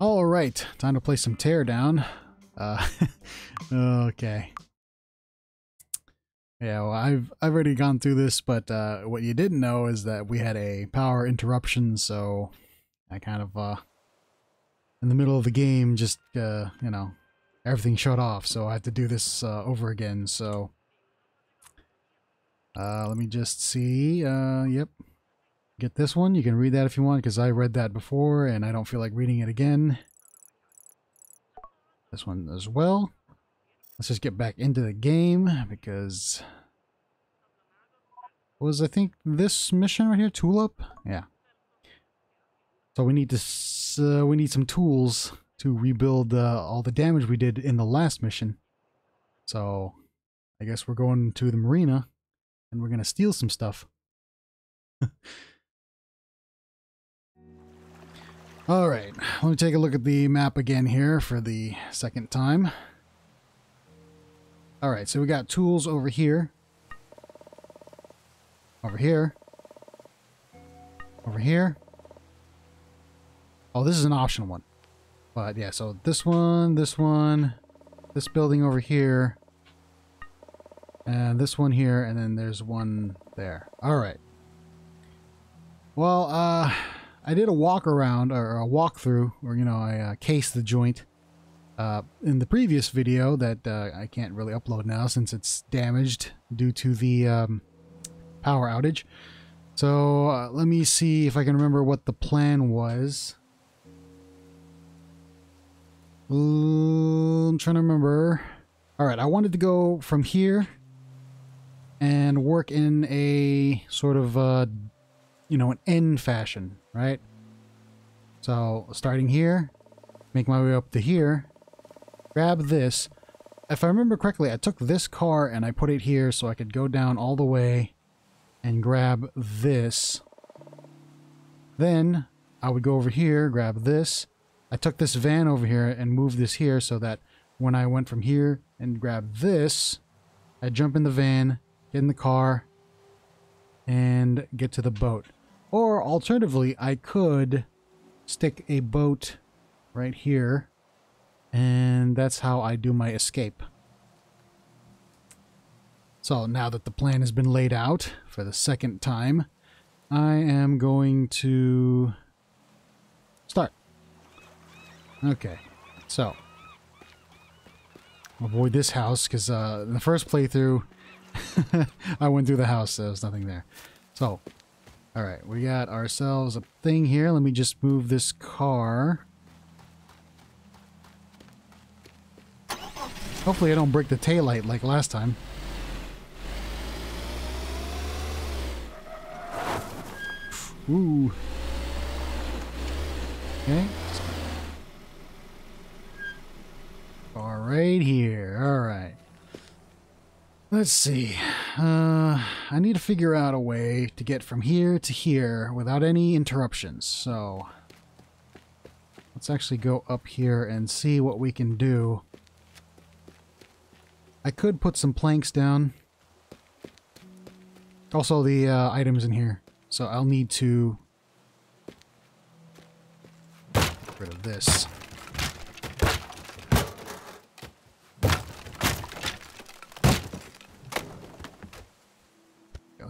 All right, time to play some teardown. Uh, okay. Yeah, well, I've I've already gone through this, but uh, what you didn't know is that we had a power interruption, so I kind of uh, in the middle of the game, just uh, you know, everything shut off, so I had to do this uh, over again. So uh, let me just see. Uh, yep, get this one. You can read that if you want, because I read that before, and I don't feel like reading it again. This one as well. Let's just get back into the game because was I think this mission right here Tool Up? Yeah. So we need to uh, we need some tools to rebuild uh, all the damage we did in the last mission. So I guess we're going to the marina and we're gonna steal some stuff. all right, let me take a look at the map again here for the second time. All right, so we got tools over here. Over here. Over here. Oh, this is an optional one. But yeah, so this one, this one, this building over here, and this one here, and then there's one there. All right. Well, uh, I did a walk around or a walkthrough, or you know, I uh, cased the joint uh, in the previous video that uh, I can't really upload now since it's damaged due to the um, power outage. So uh, let me see if I can remember what the plan was. I'm trying to remember. All right, I wanted to go from here and work in a sort of, uh, you know, an N fashion, right? So starting here, make my way up to here, grab this. If I remember correctly, I took this car and I put it here so I could go down all the way and grab this. Then I would go over here, grab this. I took this van over here and moved this here so that when I went from here and grabbed this, I jump in the van, get in the car, and get to the boat. Or alternatively, I could stick a boat right here and that's how I do my escape. So now that the plan has been laid out for the second time, I am going to start. Okay, so avoid this house because uh, in the first playthrough, I went through the house. There was nothing there. So, all right, we got ourselves a thing here. Let me just move this car. Hopefully I don't break the taillight like last time. Ooh. Okay. All right here. All right. Let's see. Uh, I need to figure out a way to get from here to here without any interruptions. So let's actually go up here and see what we can do. I could put some planks down. Also the uh, items in here. So I'll need to get rid of this.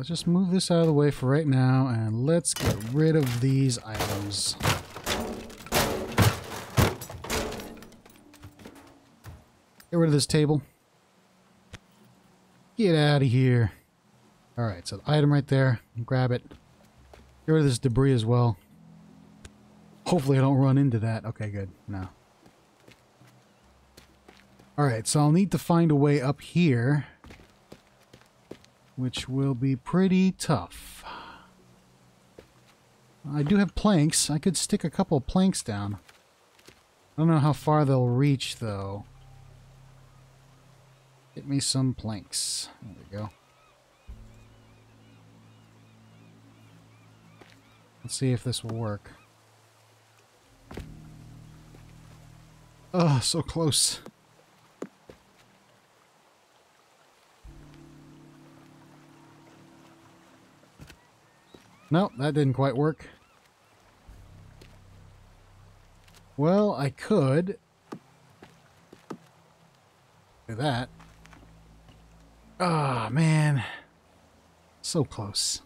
Let's just move this out of the way for right now and let's get rid of these items. Get rid of this table. Get out of here. Alright, so the item right there. Grab it. Get rid of this debris as well. Hopefully I don't run into that. Okay, good. No. Alright, so I'll need to find a way up here. Which will be pretty tough. I do have planks. I could stick a couple planks down. I don't know how far they'll reach, though. Get me some planks. There we go. Let's see if this will work. Oh, so close. No, that didn't quite work. Well, I could do that. Ah, oh, man. So close.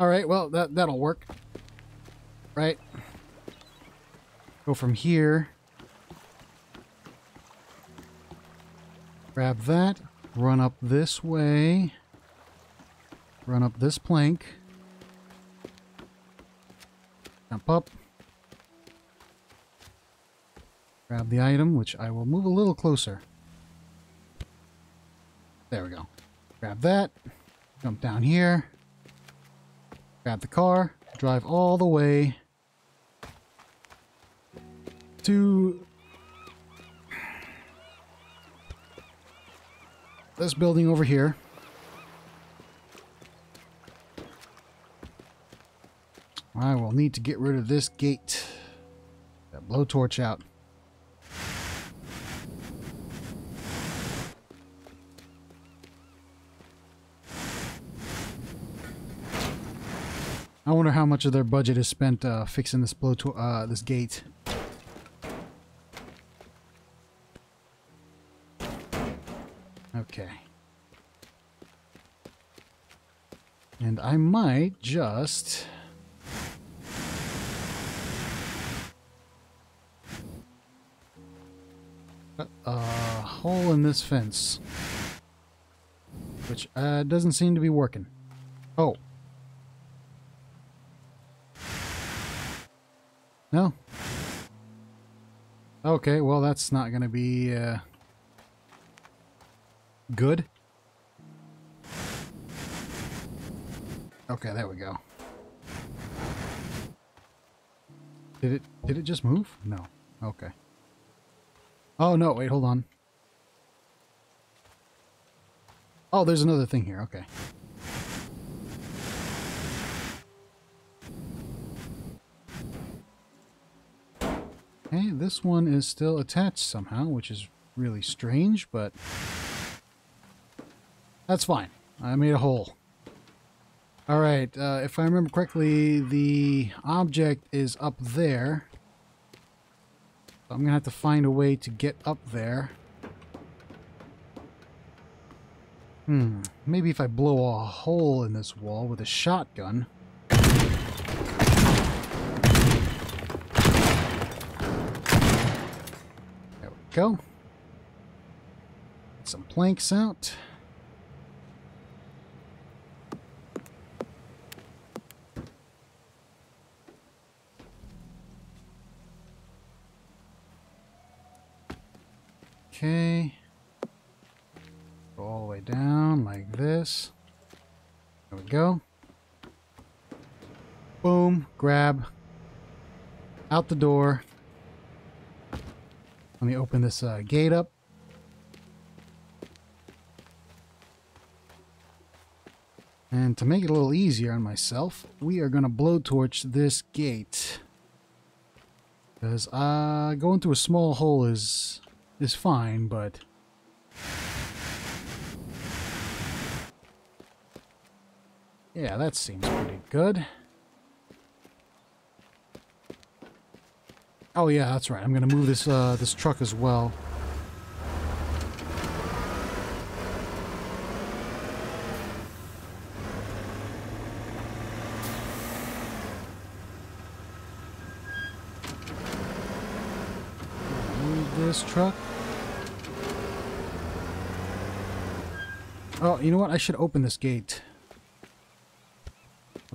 All right, well, that, that'll work. Right? Go from here. Grab that. Run up this way. Run up this plank. Jump up. Grab the item, which I will move a little closer. There we go. Grab that. Jump down here. Grab the car. Drive all the way to this building over here. I will need to get rid of this gate. That blowtorch out. I wonder how much of their budget is spent uh, fixing this blow uh, this gate. I might just... a hole in this fence. Which uh, doesn't seem to be working. Oh. No? Okay, well that's not going to be uh, good. Okay, there we go. Did it did it just move? No. Okay. Oh, no, wait, hold on. Oh, there's another thing here. Okay. Okay, this one is still attached somehow, which is really strange, but that's fine. I made a hole. All right, uh, if I remember correctly, the object is up there. I'm going to have to find a way to get up there. Hmm, maybe if I blow a hole in this wall with a shotgun. There we go. Get some planks out. Okay. Go all the way down like this. There we go. Boom. Grab. Out the door. Let me open this uh, gate up. And to make it a little easier on myself, we are going to blowtorch this gate. Because uh, going through a small hole is is fine, but... Yeah, that seems pretty good. Oh yeah, that's right. I'm gonna move this uh, this truck as well. Move this truck. Oh, you know what? I should open this gate.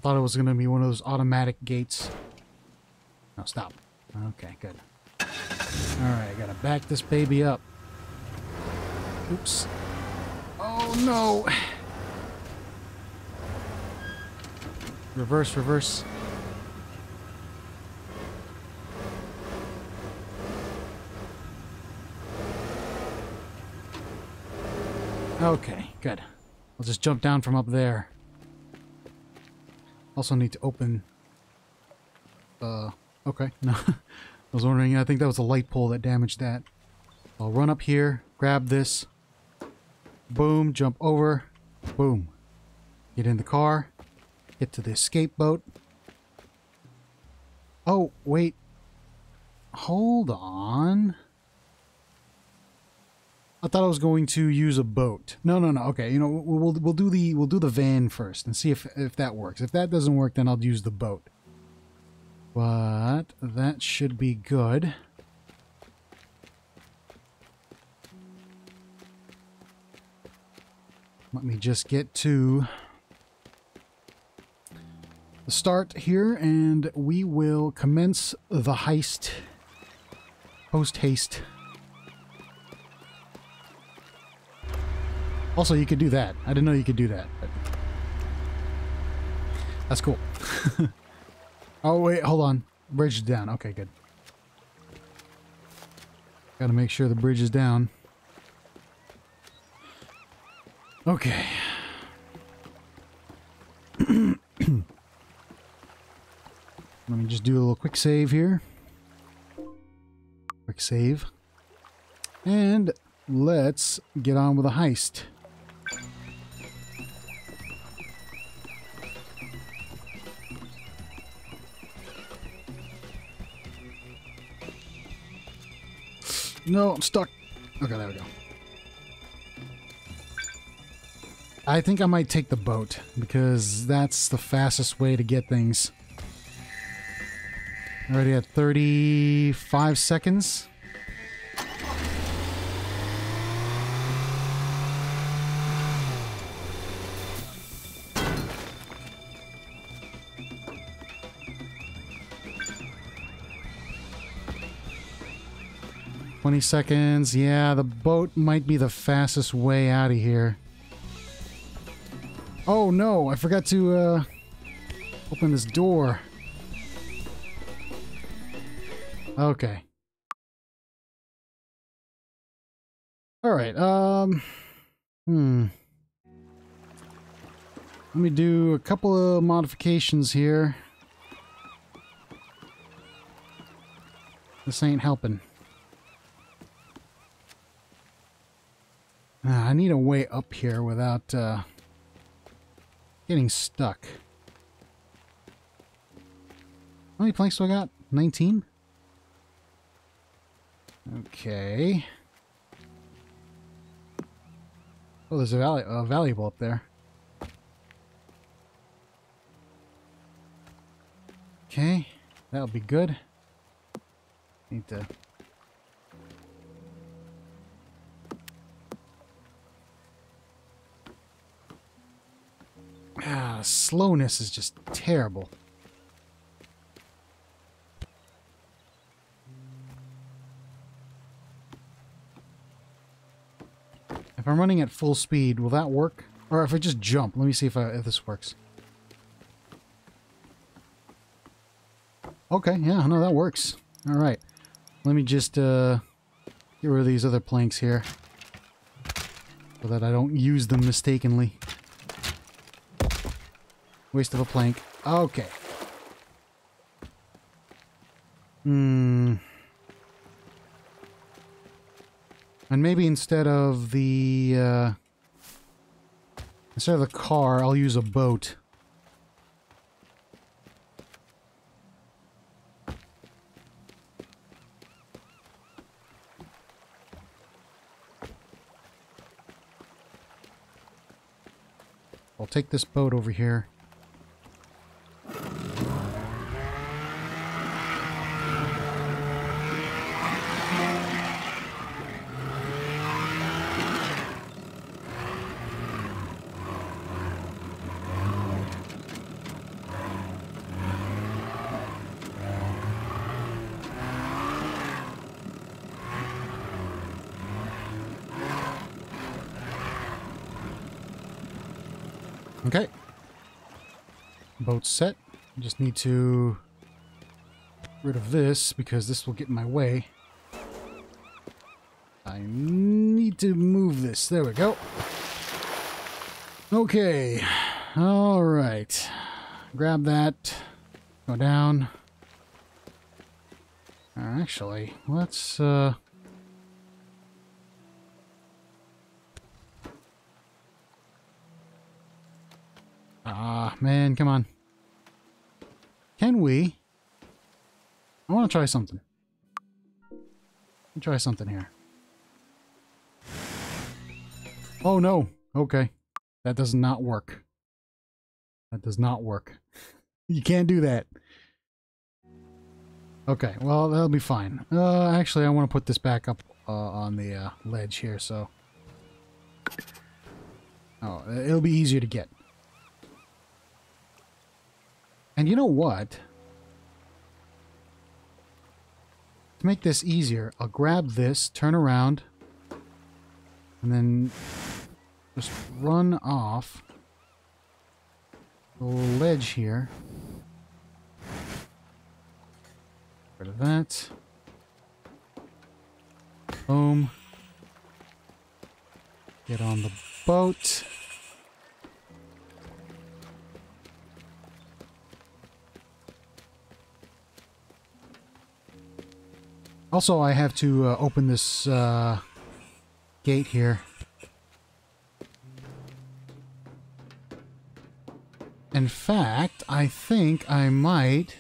Thought it was going to be one of those automatic gates. No, stop. Okay, good. Alright, I gotta back this baby up. Oops. Oh, no! Reverse, reverse. Okay, good. I'll just jump down from up there. Also need to open... Uh, okay, no. I was wondering, I think that was a light pole that damaged that. I'll run up here, grab this. Boom, jump over. Boom. Get in the car. Get to the escape boat. Oh, wait. Hold on. I thought I was going to use a boat. No, no, no. Okay, you know, we'll, we'll, we'll do the we'll do the van first and see if if that works. If that doesn't work, then I'll use the boat. But that should be good. Let me just get to the start here and we will commence the heist. Post haste. Also, you could do that. I didn't know you could do that. That's cool. oh, wait, hold on. Bridge is down. Okay, good. Gotta make sure the bridge is down. Okay. Let me just do a little quick save here. Quick save. And let's get on with the heist. No, I'm stuck. Okay, there we go. I think I might take the boat because that's the fastest way to get things. Already at 35 seconds. Twenty seconds. Yeah, the boat might be the fastest way out of here. Oh no, I forgot to uh, open this door. Okay. Alright, um... Hmm. Let me do a couple of modifications here. This ain't helping. I need a way up here without, uh, Getting stuck. How many planks do I got? 19? Okay. Oh, there's a, a valuable up there. Okay, that'll be good. Need to Ah, slowness is just terrible. If I'm running at full speed, will that work? Or if I just jump, let me see if, I, if this works. Okay, yeah, no, that works. All right. Let me just uh, get rid of these other planks here so that I don't use them mistakenly. Waste of a plank. Okay. Hmm. And maybe instead of the, uh, instead of the car, I'll use a boat. I'll take this boat over here. Okay. Boat set. Just need to rid of this because this will get in my way. I need to move this. There we go. Okay. All right. Grab that. Go down. Actually, let's uh Ah, man, come on. Can we? I want to try something. Try something here. Oh no. Okay. That does not work. That does not work. you can't do that. Okay, well, that'll be fine. Uh, actually, I want to put this back up uh, on the uh, ledge here, so... Oh, it'll be easier to get. And you know what? To make this easier, I'll grab this, turn around, and then just run off the ledge here. Get Rid of that. Boom. Get on the boat. Also, I have to uh, open this uh, gate here. In fact, I think I might...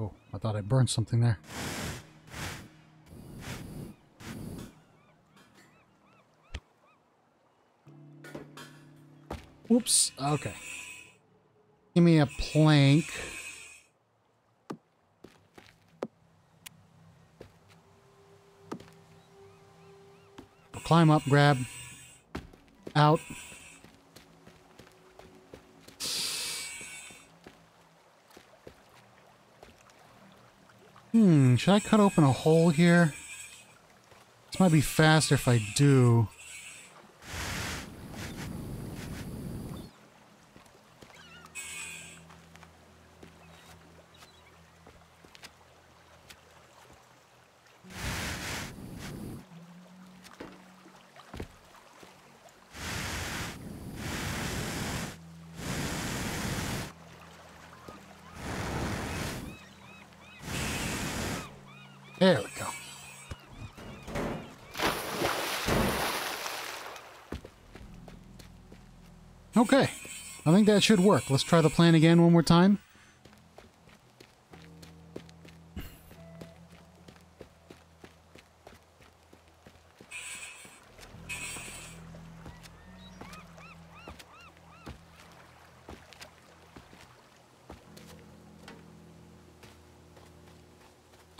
Oh, I thought I burned something there. Oops, okay. Give me a plank. climb up, grab, out. Hmm, should I cut open a hole here? This might be faster if I do. There we go. Okay. I think that should work. Let's try the plan again one more time.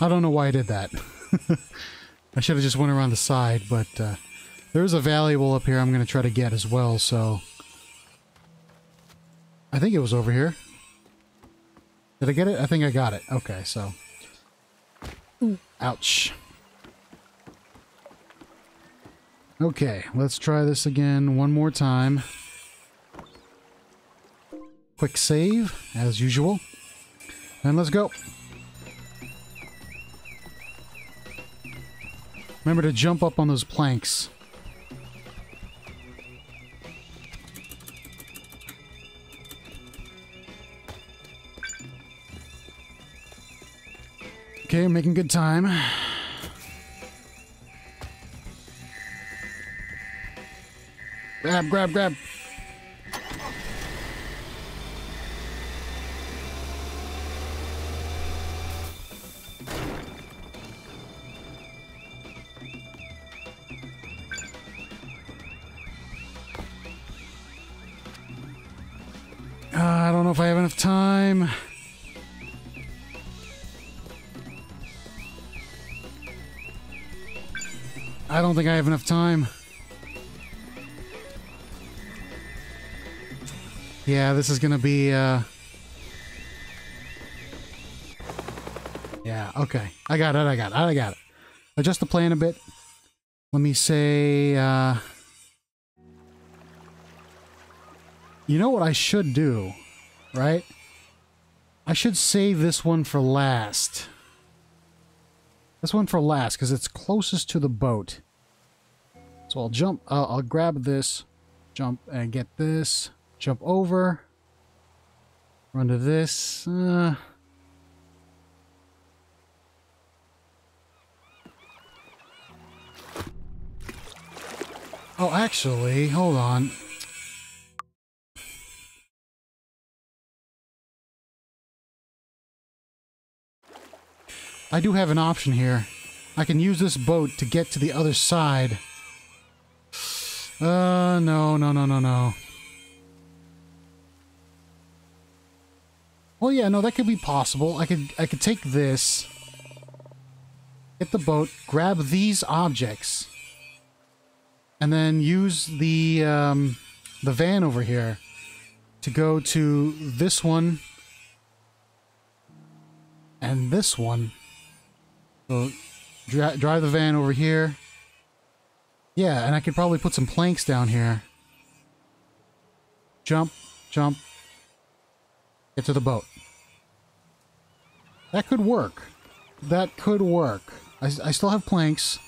I don't know why I did that. I should have just went around the side, but uh, there's a valuable up here I'm going to try to get as well, so... I think it was over here. Did I get it? I think I got it. Okay, so... Ouch. Okay, let's try this again one more time. Quick save, as usual. And let's go. Remember to jump up on those planks. Okay, making good time. Grab, grab, grab. Uh, I don't know if I have enough time. I don't think I have enough time. Yeah, this is gonna be, uh... Yeah, okay. I got it, I got it, I got it. Adjust the plan a bit. Let me say, uh... You know what I should do? right? I should save this one for last. This one for last, because it's closest to the boat. So I'll jump, uh, I'll grab this, jump and get this, jump over, run to this. Uh, Oh, actually, hold on. I do have an option here. I can use this boat to get to the other side. Uh, no, no, no, no, no. Well, yeah, no, that could be possible. I could, I could take this, get the boat, grab these objects, and then use the, um, the van over here to go to this one and this one. So dri drive the van over here. Yeah, and I could probably put some planks down here. Jump, jump. Get to the boat. That could work. That could work. I, I still have planks.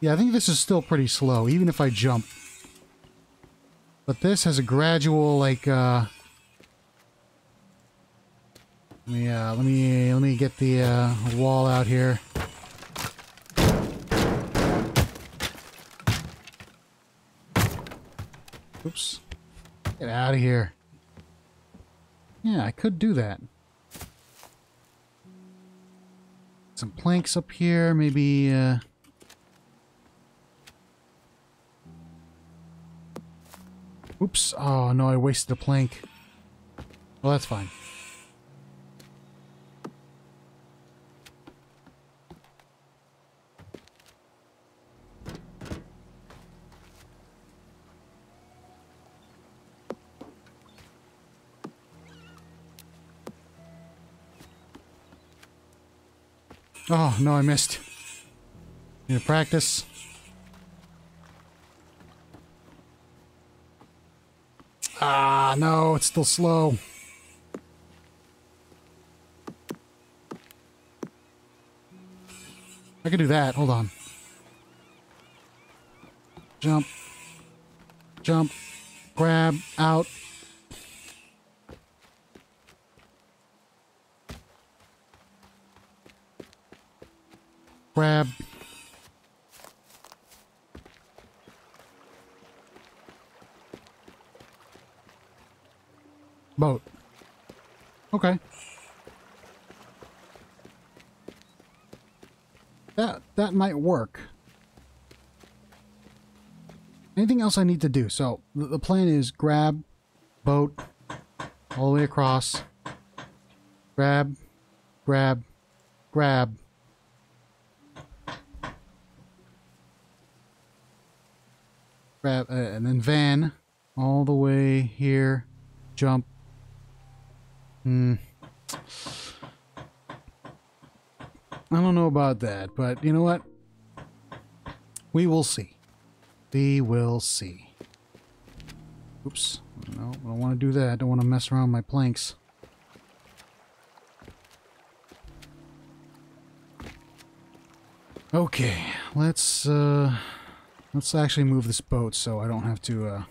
Yeah, I think this is still pretty slow, even if I jump. But this has a gradual, like, uh... Let me, uh, let me, let me get the, uh, wall out here. Oops. Get out of here. Yeah, I could do that. Some planks up here, maybe, uh... Oops. Oh, no, I wasted a plank. Well, that's fine. Oh, no, I missed. Need to practice. Ah, no, it's still slow. I can do that. Hold on. Jump. Jump. Grab. Out. Grab. Boat. Okay. That that might work. Anything else I need to do? So the, the plan is grab, boat, all the way across. Grab, grab, grab. Grab, uh, and then van all the way here. Jump. Hmm. I don't know about that, but you know what? We will see. We will see. Oops. No, I don't want to do that. I don't want to mess around my planks. Okay, let's uh let's actually move this boat so I don't have to uh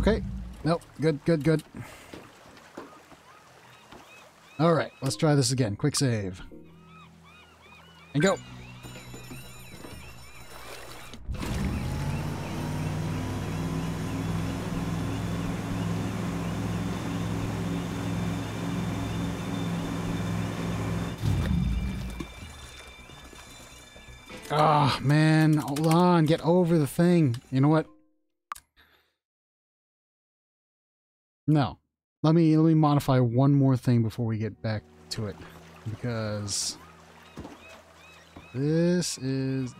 Okay. Nope. Good, good, good. All right, let's try this again. Quick save. And go. Ah, oh, man. Hold on. Get over the thing. You know what? No. Let me let me modify one more thing before we get back to it. Because this is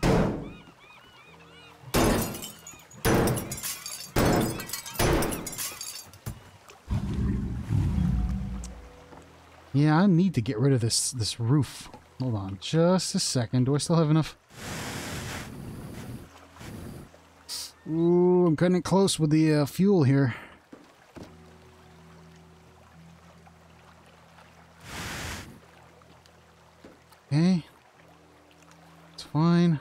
Yeah, I need to get rid of this this roof. Hold on, just a second. Do I still have enough? Ooh, I'm cutting it close with the uh, fuel here. Fine.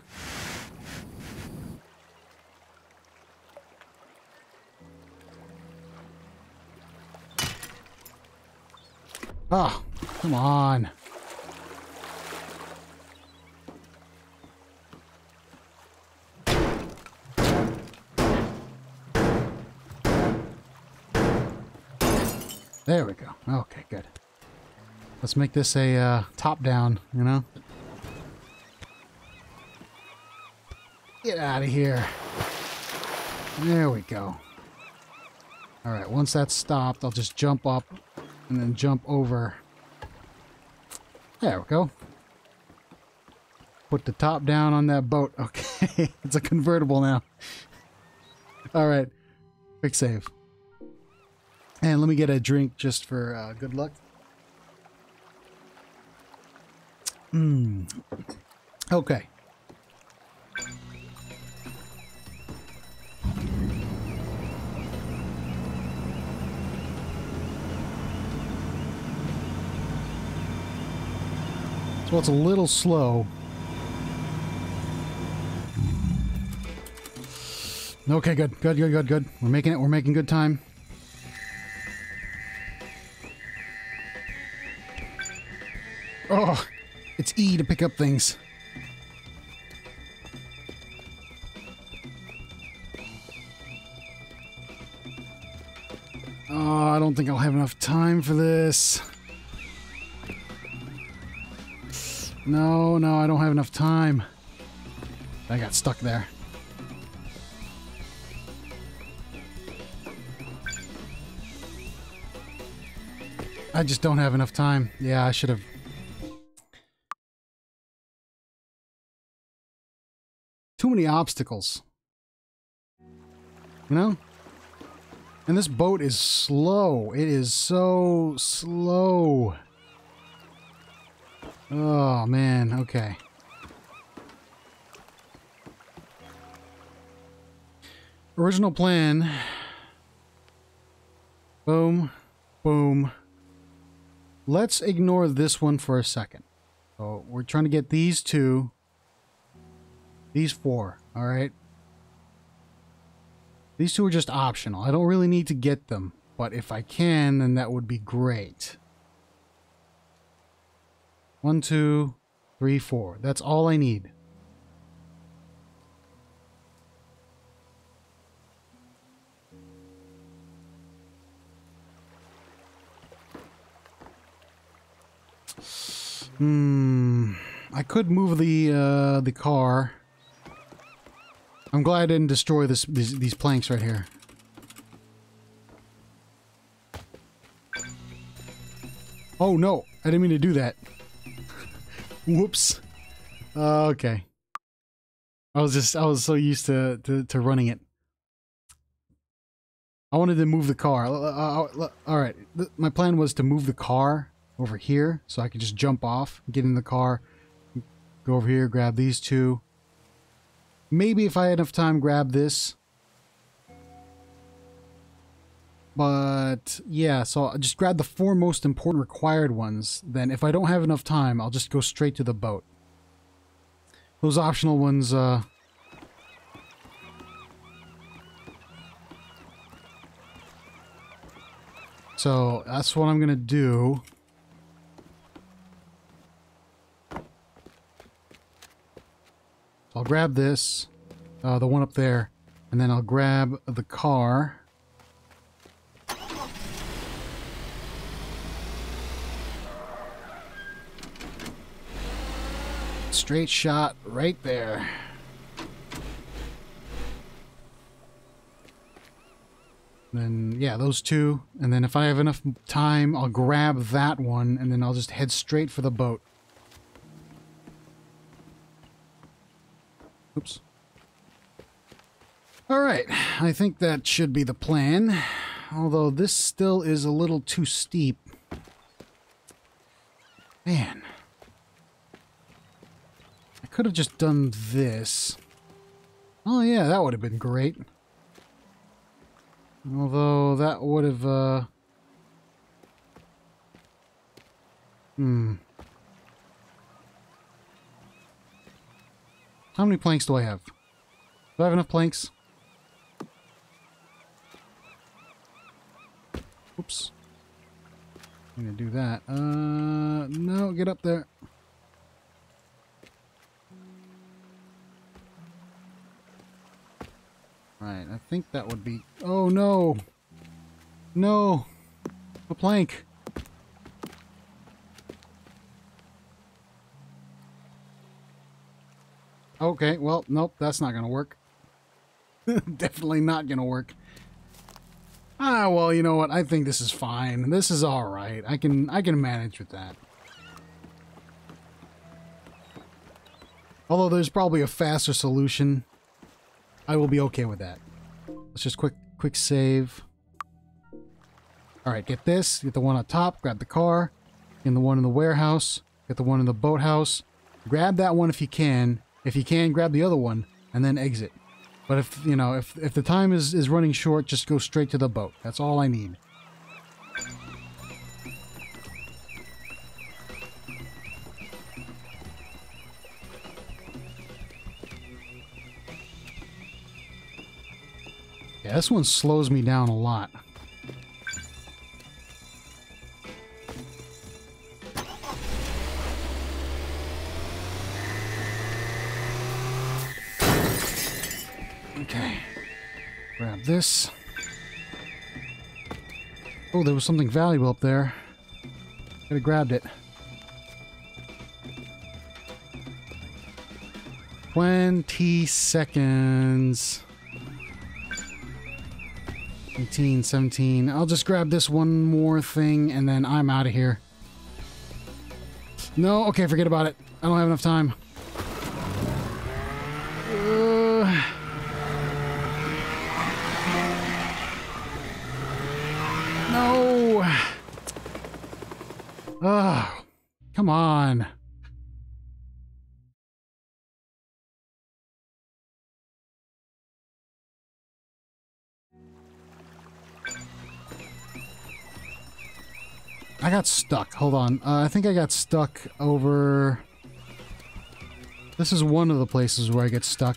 Oh, come on. There we go. Okay, good. Let's make this a uh, top down, you know? Out of here. There we go. Alright, once that's stopped, I'll just jump up and then jump over. There we go. Put the top down on that boat. Okay, it's a convertible now. Alright, quick save. And let me get a drink just for uh, good luck. Hmm. Okay. So it's a little slow. Okay, good, good, good, good, good. We're making it. We're making good time. Oh, it's E to pick up things. Oh, I don't think I'll have enough time for this. No, no, I don't have enough time. I got stuck there. I just don't have enough time. Yeah, I should have Too many obstacles. You know? And this boat is slow. It is so slow. Oh, man. Okay. Original plan. Boom. Boom. Let's ignore this one for a second. So we're trying to get these two these four, alright? These two are just optional. I don't really need to get them, but if I can, then that would be great. One, two, three, four. That's all I need. Hmm. I could move the uh, the car. I'm glad I didn't destroy this these, these planks right here. Oh no, I didn't mean to do that. Whoops. Uh, okay. I was just I was so used to, to, to running it. I wanted to move the car. Uh, all right, my plan was to move the car over here so I could just jump off, get in the car, go over here, grab these two, Maybe if I had enough time, grab this. But yeah, so I'll just grab the four most important required ones. Then if I don't have enough time, I'll just go straight to the boat. Those optional ones, uh... So that's what I'm going to do. I'll grab this, uh, the one up there, and then I'll grab the car. Straight shot right there. Then, yeah, those two. And then if I have enough time, I'll grab that one, and then I'll just head straight for the boat. Oops. Alright, I think that should be the plan. Although this still is a little too steep. Man. Could have just done this. Oh yeah, that would have been great. Although that would have, uh... Hmm. How many planks do I have? Do I have enough planks? Oops. I'm gonna do that. Uh, no, get up there. Right, I think that would be... Oh, no! No! A plank! Okay, well, nope, that's not gonna work. Definitely not gonna work. Ah, well, you know what? I think this is fine. This is all right. I can I can manage with that. Although there's probably a faster solution, I will be okay with that. Let's just quick quick save. All right, get this. Get the one on top. Grab the car. Get the one in the warehouse. Get the one in the boathouse. Grab that one if you can. If you can, grab the other one and then exit. But if, you know, if, if the time is, is running short, just go straight to the boat. That's all I need. Yeah, this one slows me down a lot. Okay. Grab this. Oh, there was something valuable up there. Could have grabbed it. Twenty seconds. 18, 17. I'll just grab this one more thing and then I'm out of here. No, okay, forget about it. I don't have enough time. Uh, no. Ah, come on. I got stuck. Hold on. Uh, I think I got stuck over... This is one of the places where I get stuck.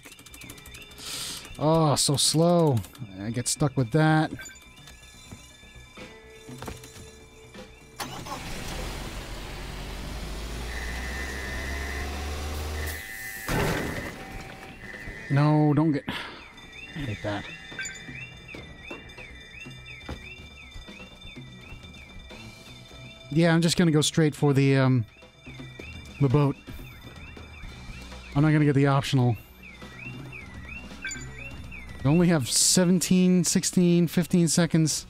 Oh, so slow. I get stuck with that. No, don't get... I hate that. Yeah, I'm just gonna go straight for the, um, the boat. I'm not gonna get the optional. I only have 17, 16, 15 seconds.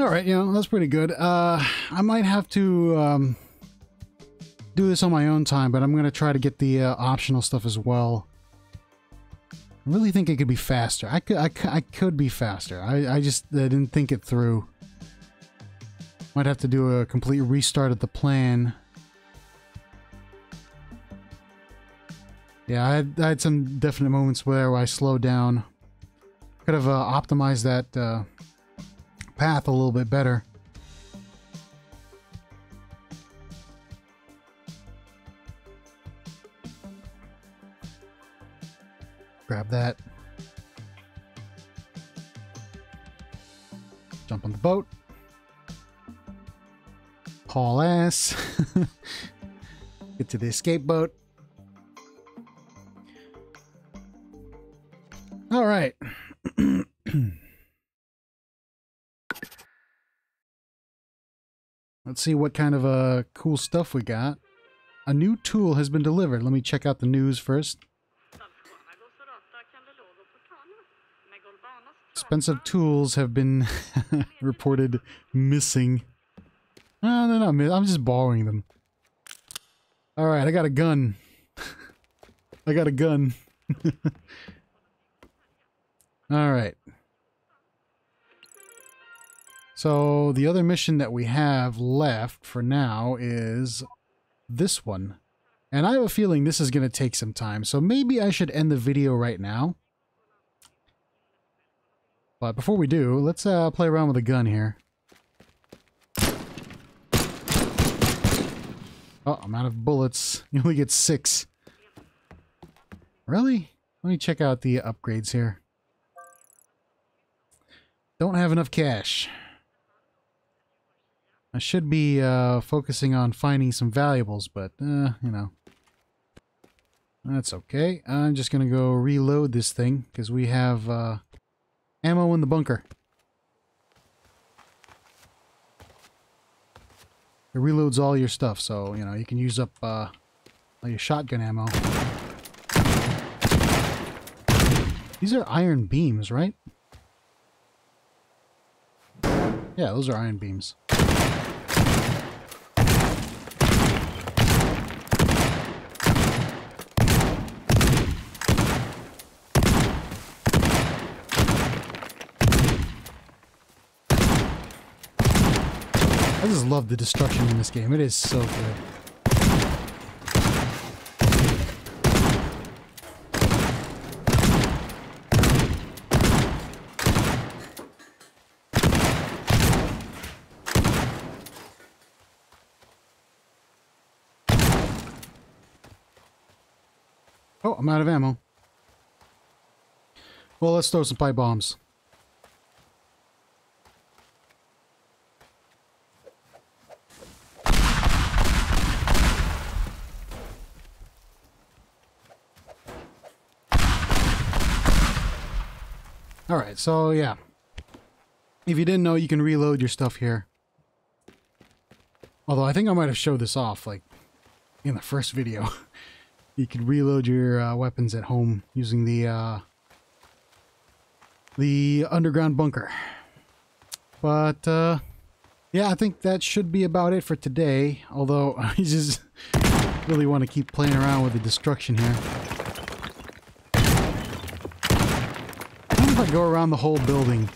All right, you know, that's pretty good. Uh, I might have to um, do this on my own time, but I'm going to try to get the uh, optional stuff as well. I really think it could be faster. I could, I, I could be faster. I, I just I didn't think it through. Might have to do a complete restart of the plan. Yeah, I had, I had some definite moments where I slowed down. Could have uh, optimized that uh, path a little bit better. Grab that. Jump on the boat. Haul ass. Get to the escape boat. All right. Let's see what kind of uh, cool stuff we got. A new tool has been delivered. Let me check out the news first. Expensive tools have been reported missing. No, no, no. I'm just borrowing them. Alright, I got a gun. I got a gun. Alright. So the other mission that we have left for now is this one. And I have a feeling this is going to take some time, so maybe I should end the video right now. But before we do, let's uh, play around with a gun here. Oh, I'm out of bullets. You only get six. Really? Let me check out the upgrades here. Don't have enough cash. I should be uh, focusing on finding some valuables, but, uh, you know. That's okay. I'm just going to go reload this thing, because we have uh, ammo in the bunker. It reloads all your stuff, so, you know, you can use up uh, all your shotgun ammo. These are iron beams, right? Yeah, those are iron beams. Love the destruction in this game. It is so good. Oh, I'm out of ammo. Well, let's throw some pipe bombs. Alright, so yeah. If you didn't know, you can reload your stuff here. Although I think I might have showed this off, like, in the first video. you could reload your uh, weapons at home using the, uh, the underground bunker. But, uh, yeah, I think that should be about it for today. Although, I just really want to keep playing around with the destruction here. Go around the whole building.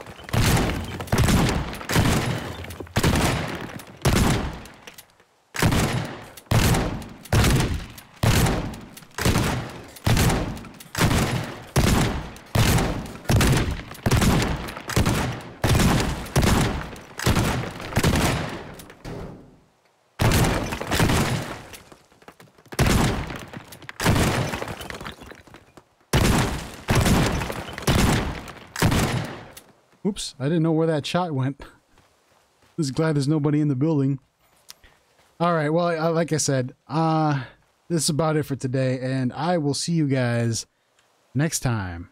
Oops, I didn't know where that shot went. Just glad there's nobody in the building. Alright, well, uh, like I said, uh, this is about it for today, and I will see you guys next time.